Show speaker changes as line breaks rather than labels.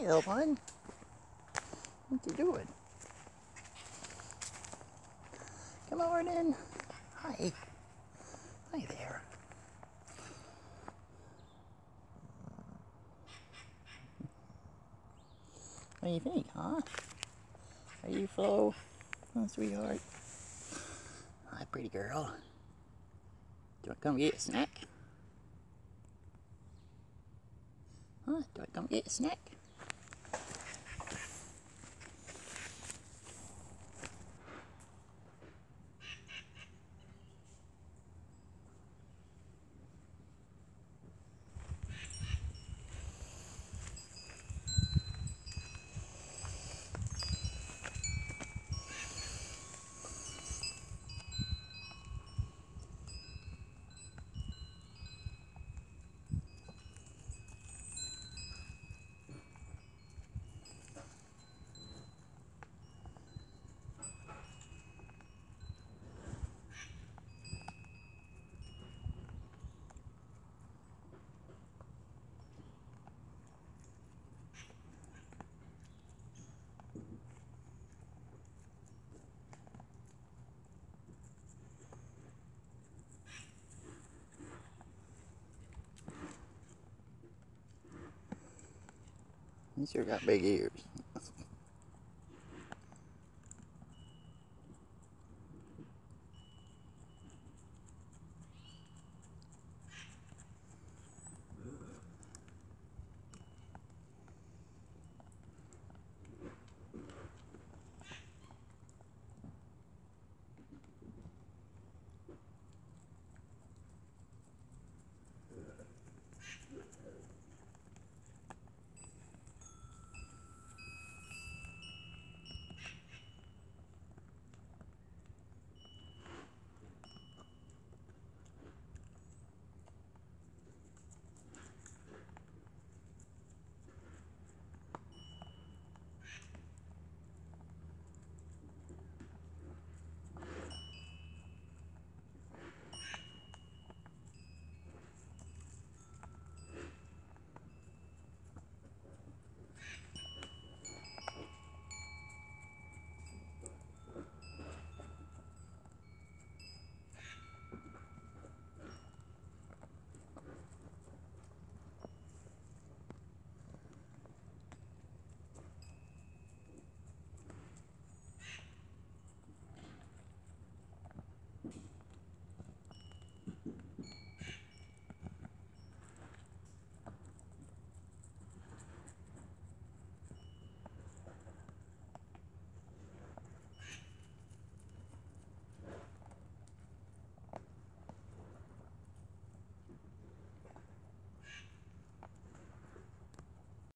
little one. What you doing? Come over then. Hi. Hi there. What do you think, huh? Are you Flo? Oh, sweetheart. Hi, pretty girl. Do you want to come get a snack? Huh? Do I come get a snack? He sure got big ears.